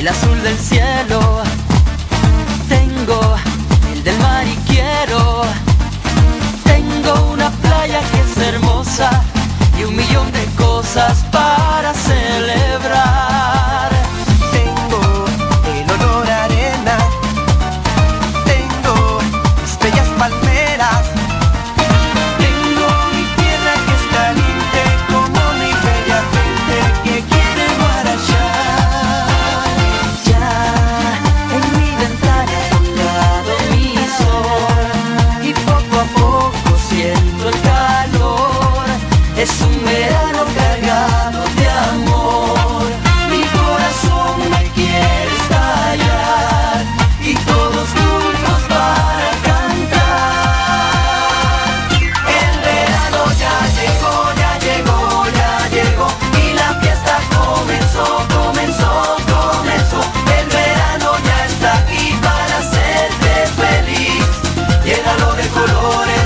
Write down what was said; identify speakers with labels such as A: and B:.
A: el azul del cielo. Tengo es un verano cargado de amor. Mi corazón me quiere estallar y todos juntos para cantar. El verano ya llegó, ya llegó, ya llegó y la fiesta comenzó, comenzó, comenzó. El verano ya está aquí para hacerte feliz, llénalo de colores